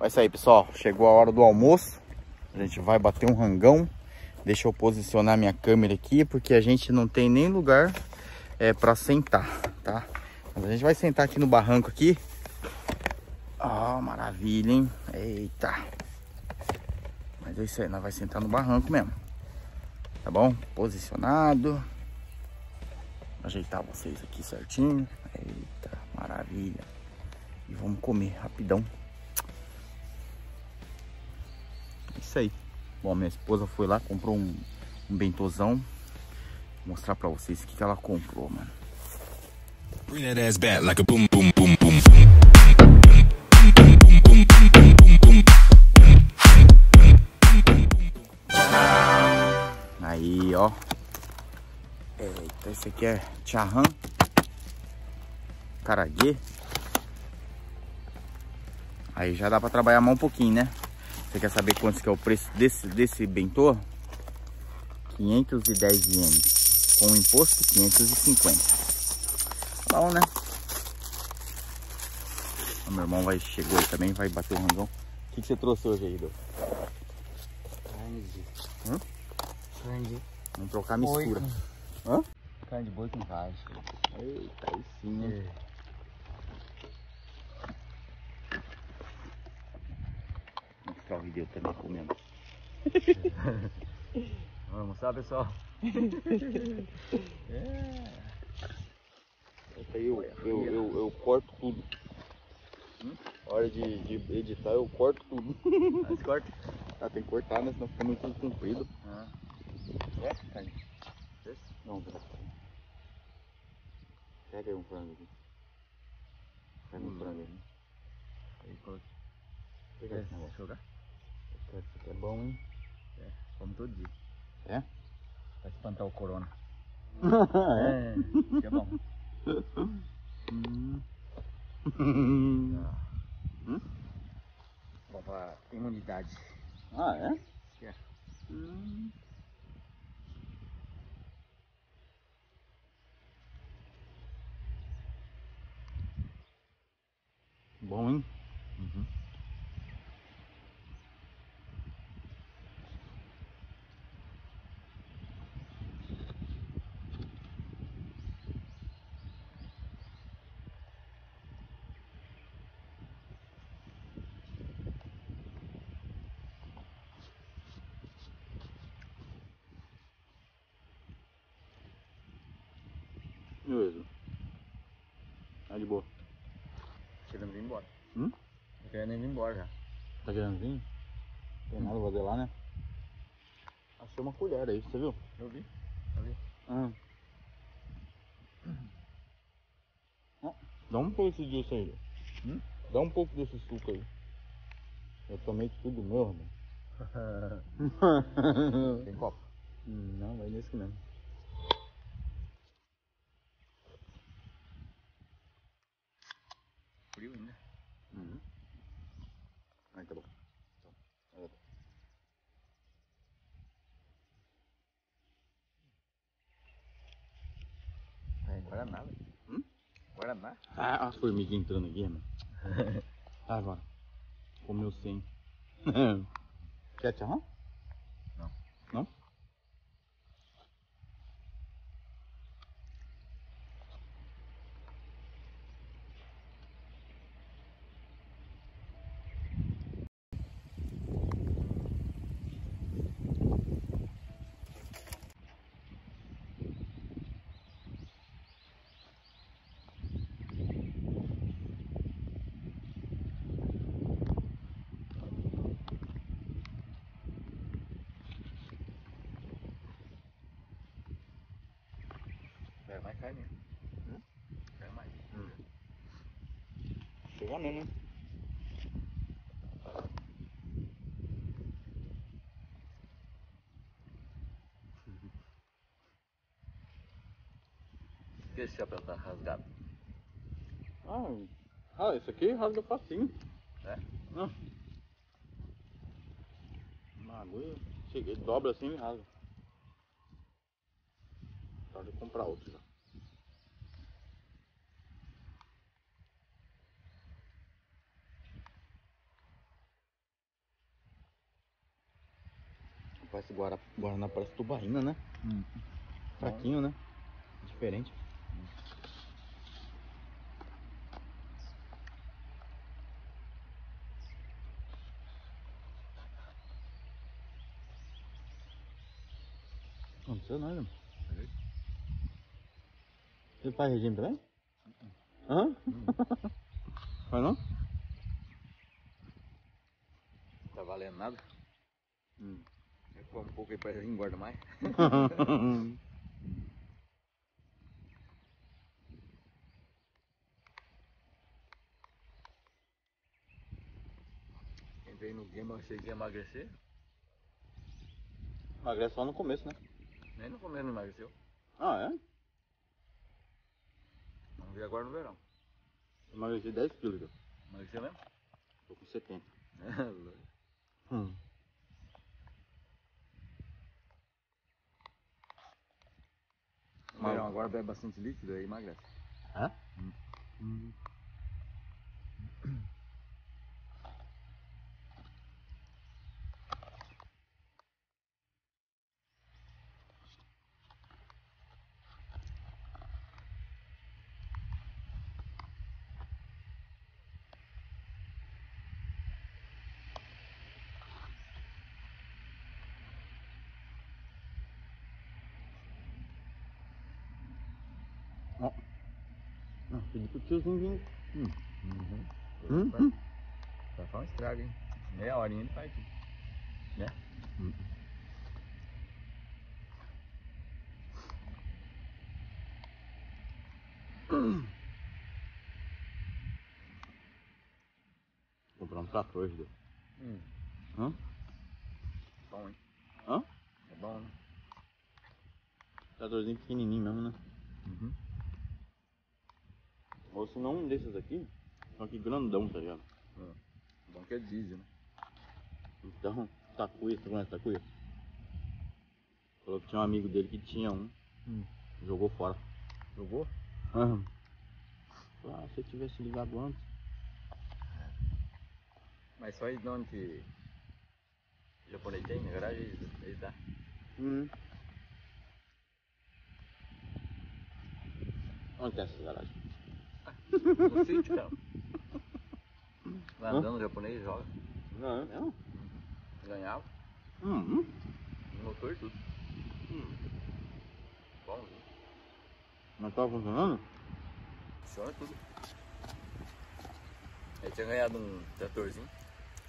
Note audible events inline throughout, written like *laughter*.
Vai sair, pessoal. Chegou a hora do almoço. A gente vai bater um rangão. Deixa eu posicionar minha câmera aqui, porque a gente não tem nem lugar é, para sentar, tá? Mas a gente vai sentar aqui no barranco aqui. Ó, oh, maravilha, hein? Eita. Mas é isso aí, nós vai sentar no barranco mesmo. Tá bom? Posicionado. Ajeitar vocês aqui certinho. Eita, maravilha. E vamos comer rapidão. Isso aí. Bom, minha esposa foi lá, comprou um, um bentozão. Vou mostrar pra vocês o que, que ela comprou, mano. Bring that ass back like a boom, boom, boom, boom. Aí, ó. Eita, esse aqui é charran. Caraguê. Aí já dá pra trabalhar mais um pouquinho, né? Você quer saber quanto que é o preço desse, desse bentô? 510 ienes. Com imposto, 550. Tá bom, né? O meu irmão vai, chegou aí também, vai bater o rangão. O que, que você trouxe hoje aí, Dô? Carne de... Hã? Carne de... Vamos trocar a mistura. Com... Hã? Carne de boi com raiz. Eita, aí sim, né? É. mostrar o vídeo também comendo. *laughs* Vamos mostrar, pessoal? *laughs* é. Eu, eu, eu, eu, corto tudo. Hum? Hora de, de, editar eu corto tudo. Mas corta? Ah, tem que cortar, né? Senão fica muito comprido. Ah. É, carne. Esse? Não, pera. Pega aí um frango aqui. Pega um frango aí. Aí, coloquei. Pega esse jogar? Isso aqui é bom, hein? É, come todo dia. É? Pra espantar o corona. *laughs* é? É, é bom. hum. hum? Bom pra imunidade. Ah, é? É. Hum. Bom, hein? Uhum. Beleza. Tá de boa. Querendo vir embora. Hum? Tô querendo ir embora já. Tá querendo vir? Tem nada pra fazer lá, né? Achei uma colher aí, você viu? Eu vi. Eu vi. Ah. Ah, Dá um pouco disso aí. Hum? Dá um pouco desse suco aí. Eu tomei tudo meu, irmão. *laughs* *laughs* Tem copo? Não, vai nesse mesmo. Frio ainda. Uhum. Aí tá bom. Então, tá. É, Guaraná, velho. Hum? Guaraná? Ah, a formiga entrando aqui, mano. *laughs* Ah, agora. Comeu sem. Quer tchau? Não. Não? Hum? Quero mais. Chegar mesmo, né? Por que esse chapéu tá rasgado? Ah, ah, esse aqui rasga facinho. É? Ah. Uma agulha, cheguei, dobra assim e rasga. Pode comprar outro já. Parece Guara... Guaraná parece tubaína, né? Hum. Fraquinho, né? Diferente. Não sei nada. Você faz regime também? Hã? *laughs* Faz não? Tá valendo nada? Hum. Eu como um pouco aí pra engorda mais. *laughs* Entrei no game, eu achei que ia emagrecer. Emagrece só no começo, né? Nem no começo não emagreceu. Ah, é? Vamos ver agora no verão. Emagreci 10 quilos. Emagreceu mesmo? Tô com 70. *laughs* Louco. Hum. No verão agora bebe bastante líquido aí emagrece. É? Hum. Ó. Não, pedi pro tiozinho vir. Uhum. Hum? Vai- Hum? Vai fazer um estrago, hein? Meia horinha ele faz tudo. Né? Hum. Comprar um trator, deu. Hum. Hã? Bom, hein? Hã? É bom, né? Tratorzinho pequenininho mesmo, né? Uhum. Ou se não um desses aqui, só que grandão, tá ligado? Bom que é diesel, né? Então, Tacuia, você conhece Tacuia? Falou que tinha um amigo dele que tinha um, Hum. jogou fora. Jogou? Aham. Ah, se eu tivesse ligado antes. Mas só aí de onde que o japonês tem, na garagem, eles, eles dá. Hum. Onde tem essa garagem? No sítio, cara. Vai andando o japonês, joga. Não, não. Ganhava. Hum, Motor e tudo. hum. Bomzinho. Mas tava funcionando? Funciona tudo. Ele tinha ganhado um tratorzinho.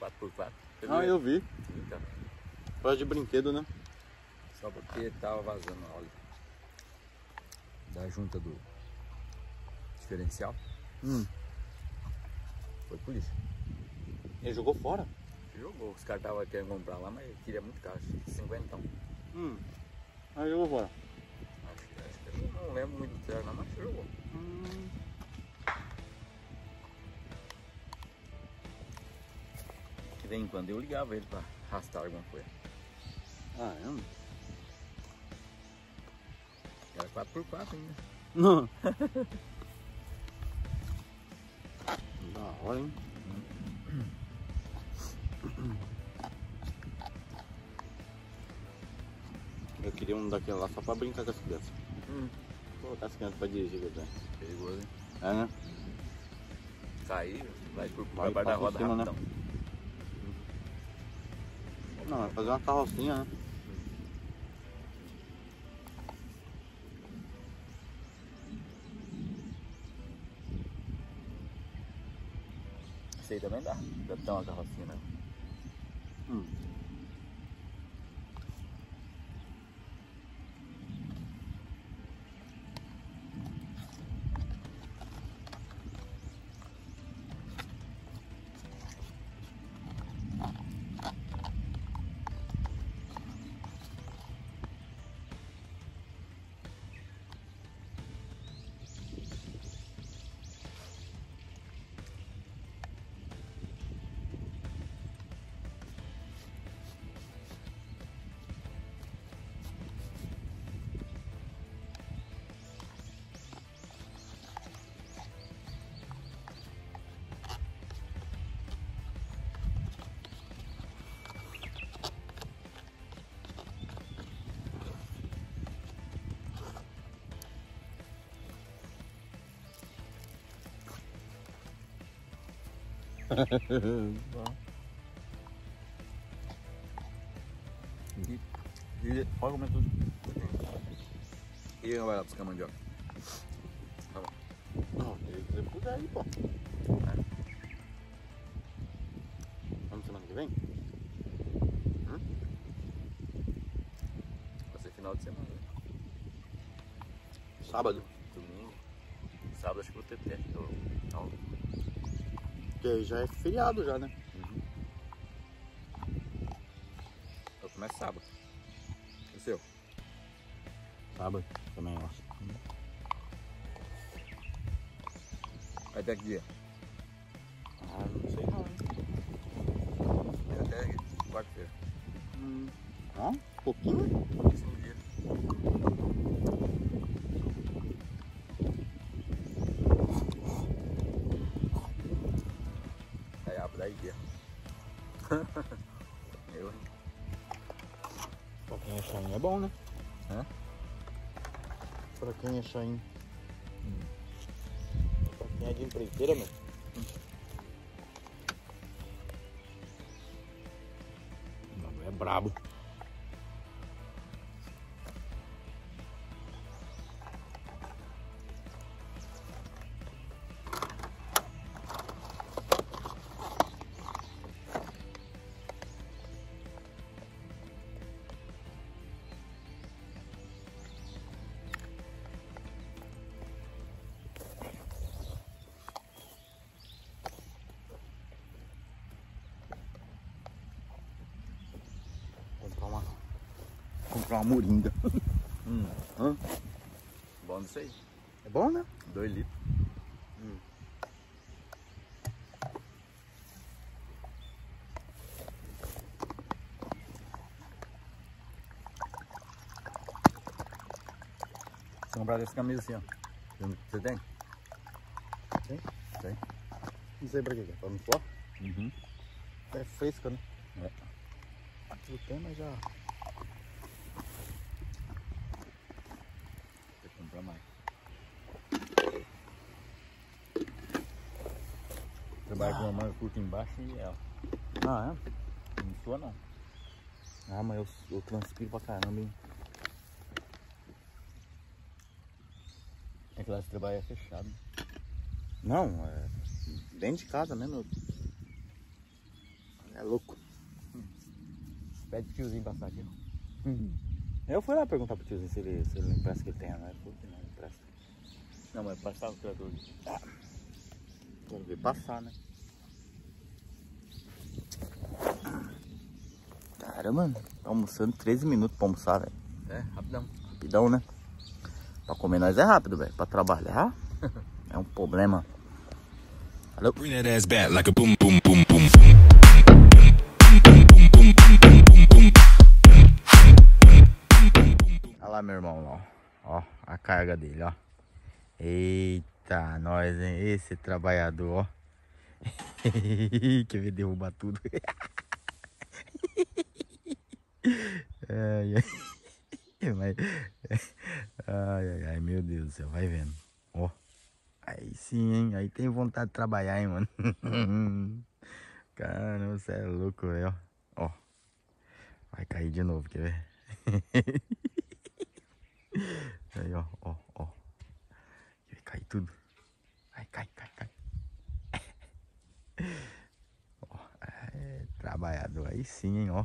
4x4. Você Ah, viu eu vi. Então, Faz de brinquedo, né? só porque tava vazando óleo. Da junta do diferencial. Hum. Foi polícia. Ele jogou fora? Jogou. Os caras estavam querendo comprar lá, mas queria muito caro. 50. Hum. Aí jogou fora. Acho, que- acho que eu não lembro muito do não, mas jogou. Hum. De vez em quando eu ligava ele pra arrastar alguma coisa. Ah, é? Era 4x4 ainda. Não. *laughs* da hora, hein? Eu queria um daquele lá só pra brincar com as crianças. Hum. Colocar as crianças pra dirigir, dizer. Perigoso, hein? É, né? Sair, vai por Vai da roda cima, né? rapidão. Não, vai fazer uma carrocinha, né? Isso aí também dá. Deve ter uma carrocinha, né? Hum. E, e pode comer tudo. E vai lá buscar mandioca. Tá bom. Não, se puder aí, pô. Vamos semana que vem? Vai ser final de semana. Sábado. Domingo. Sábado acho que vou ter tempo. Eu- Não, Porque já é feriado já, né? eu começo sábado. E o seu? Sábado também, eu acho. Vai até que dia? Ah, não sei não, hein? Até quarta-feira. Hum. Ó, um pouquinho. Bom, né? Hã? Pra quem é Chain. Pra quem é de empreiteira, meu. O bagulho é brabo. Comprar uma moringa. Hum. Hã? Bom disso aí. É bom, né? Dois litros. Você comprar dessa camisa assim, ó. Você tem? Tem? Tem. Não sei pra quê, pra não suar. Uhum. É fresca, né? É. Eu tenho, mas já. Tem que comprar mais. Trabalha com uma manga curta embaixo e ela. Ah, Não sua não. é? Ah, mas eu, eu transpiro pra caramba, hein? É que lá esse trabalho é fechado. Não, é dentro de casa mesmo. eu- É louco. Pede pro tiozinho passar aqui. ó. Eu fui lá perguntar pro tiozinho se ele, se ele não empresta que ele tem, né? Ele falou que não empresta. Não, mas passar o criador. Quero ver passar, né? Caramba, tá almoçando 13 minutos pra almoçar, velho. É, rapidão. Rapidão, né? Pra comer nós é rápido, velho. Pra trabalhar é um problema. Bring that ass back like a boom, boom, boom, boom. Olha lá, meu irmão, ó. Ó, a carga dele, ó. Eita, nós, hein? Esse trabalhador, ó. Quer ver derrubar tudo? Ai, ai. *laughs* Ai, ai, ai, meu Deus do céu, vai vendo. Ó. Aí sim, hein? Aí tem vontade de trabalhar, hein, mano? *laughs* Caramba, você é louco, velho. Ó. Ó. Vai cair de novo, quer ver? *laughs* Aí, ó, ó, ó. Vai cair tudo. Vai, cai, cai, cai. Ó, é, trabalhador aí sim, hein, ó.